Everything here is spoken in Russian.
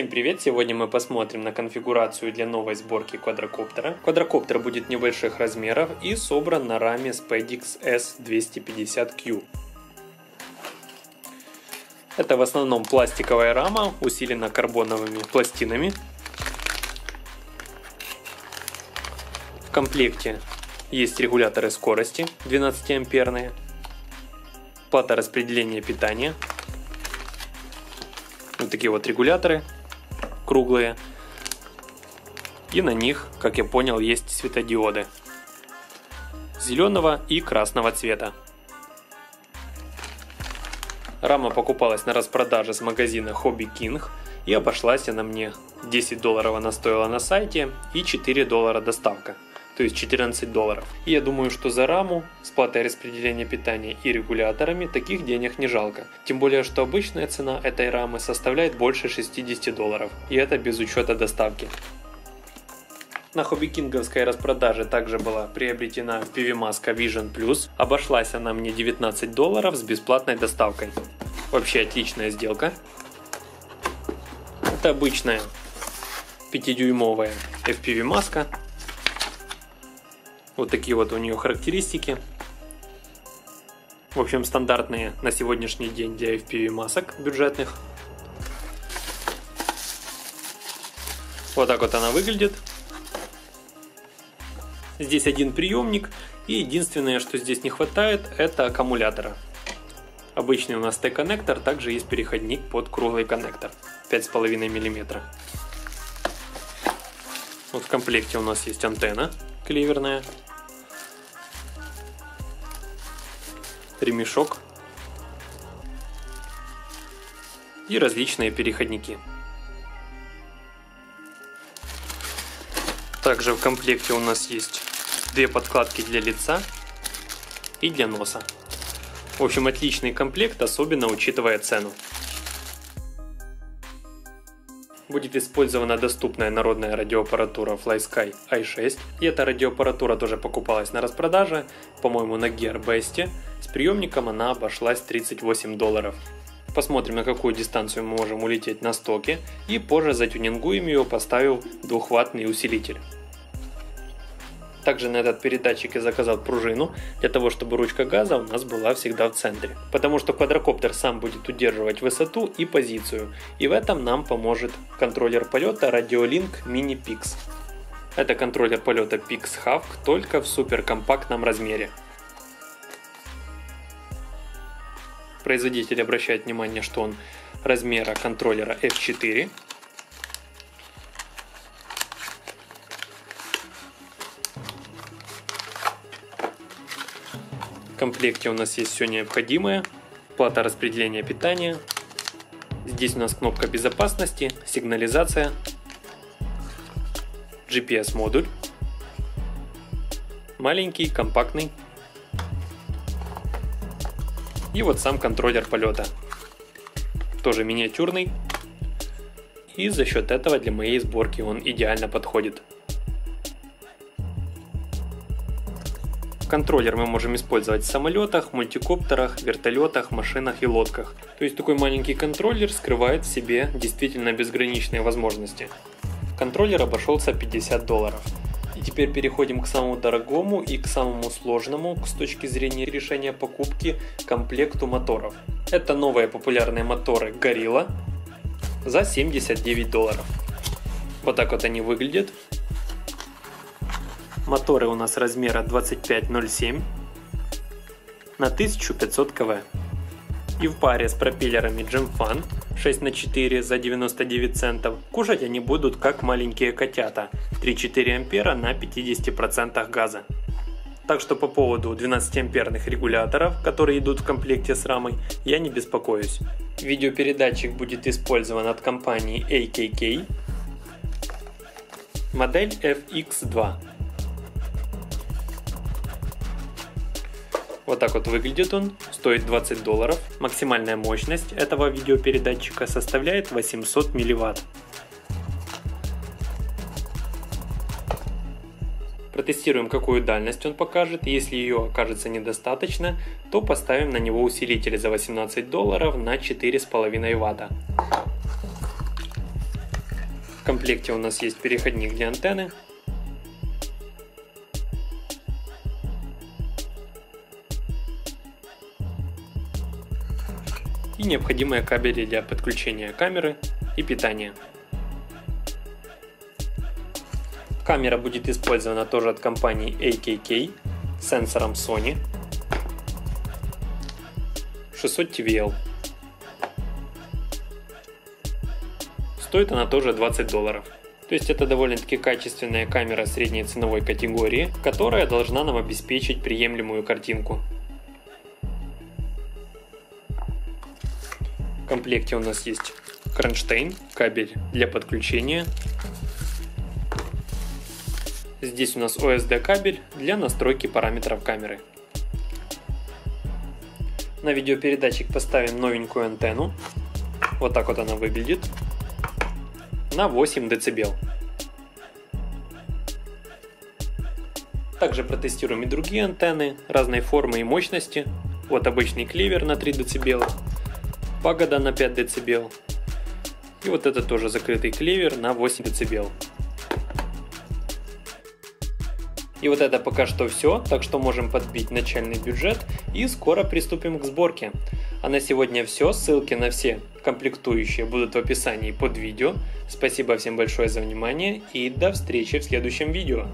Всем привет! Сегодня мы посмотрим на конфигурацию для новой сборки квадрокоптера. Квадрокоптер будет небольших размеров и собран на раме Spedix S250Q. Это в основном пластиковая рама, усилена карбоновыми пластинами. В комплекте есть регуляторы скорости 12 амперные, плата распределения питания, вот такие вот регуляторы круглые. И на них, как я понял, есть светодиоды зеленого и красного цвета. Рама покупалась на распродаже с магазина Hobby King и обошлась она мне 10 долларов она стоила на сайте и 4 доллара доставка то есть 14 долларов. И я думаю, что за раму с платой распределения питания и регуляторами таких денег не жалко. Тем более, что обычная цена этой рамы составляет больше 60 долларов. И это без учета доставки. На хобби-кинговской распродаже также была приобретена PV-маска Vision Plus. Обошлась она мне 19 долларов с бесплатной доставкой. Вообще отличная сделка. Это обычная 5-дюймовая FPV маска вот такие вот у нее характеристики. В общем, стандартные на сегодняшний день для FPV масок бюджетных. Вот так вот она выглядит. Здесь один приемник. И единственное, что здесь не хватает, это аккумулятора. Обычный у нас T-коннектор, также есть переходник под круглый коннектор 5,5 мм. Вот в комплекте у нас есть антенна кливерная ремешок и различные переходники. Также в комплекте у нас есть две подкладки для лица и для носа. В общем, отличный комплект, особенно учитывая цену. будет использована доступная народная радиоаппаратура FlySky i6. И эта радиоаппаратура тоже покупалась на распродаже, по-моему, на Gearbest. С приемником она обошлась 38 долларов. Посмотрим, на какую дистанцию мы можем улететь на стоке, и позже затюнингуем ее, поставив двухваттный усилитель. Также на этот передатчик я заказал пружину, для того, чтобы ручка газа у нас была всегда в центре. Потому что квадрокоптер сам будет удерживать высоту и позицию. И в этом нам поможет контроллер полета Radiolink Mini Pix. Это контроллер полета Pix Havk только в суперкомпактном размере. Производитель обращает внимание, что он размера контроллера F4, комплекте у нас есть все необходимое. Плата распределения питания. Здесь у нас кнопка безопасности, сигнализация, GPS модуль. Маленький, компактный. И вот сам контроллер полета. Тоже миниатюрный. И за счет этого для моей сборки он идеально подходит. Контроллер мы можем использовать в самолетах, мультикоптерах, вертолетах, машинах и лодках. То есть такой маленький контроллер скрывает в себе действительно безграничные возможности. Контроллер обошелся 50 долларов. И теперь переходим к самому дорогому и к самому сложному с точки зрения решения покупки комплекту моторов. Это новые популярные моторы Gorilla за 79 долларов. Вот так вот они выглядят. Моторы у нас размера 2507 на 1500 кв. И в паре с пропеллерами Gemfan 6 на 4 за 99 центов кушать они будут как маленькие котята 3-4 ампера на 50% газа. Так что по поводу 12 амперных регуляторов, которые идут в комплекте с рамой, я не беспокоюсь. Видеопередатчик будет использован от компании AKK. Модель FX2 Вот так вот выглядит он, стоит 20 долларов. Максимальная мощность этого видеопередатчика составляет 800 милливатт. Протестируем, какую дальность он покажет. Если ее окажется недостаточно, то поставим на него усилитель за 18 долларов на 4,5 ватта. комплекте у нас есть переходник для антенны. И необходимые кабели для подключения камеры и питания. Камера будет использована тоже от компании AKK сенсором Sony 600 TVL. Стоит она тоже 20 долларов. То есть это довольно-таки качественная камера средней ценовой категории, которая должна нам обеспечить приемлемую картинку. В комплекте у нас есть кронштейн, кабель для подключения. Здесь у нас OSD кабель для настройки параметров камеры. На видеопередатчик поставим новенькую антенну. Вот так вот она выглядит на 8 дБ. Также протестируем и другие антенны разной формы и мощности. Вот обычный кливер на 3 дБ, пагода на 5 дБ. И вот это тоже закрытый кливер на 8 дБ. И вот это пока что все, так что можем подбить начальный бюджет и скоро приступим к сборке. А на сегодня все, ссылки на все комплектующие будут в описании под видео. Спасибо всем большое за внимание и до встречи в следующем видео.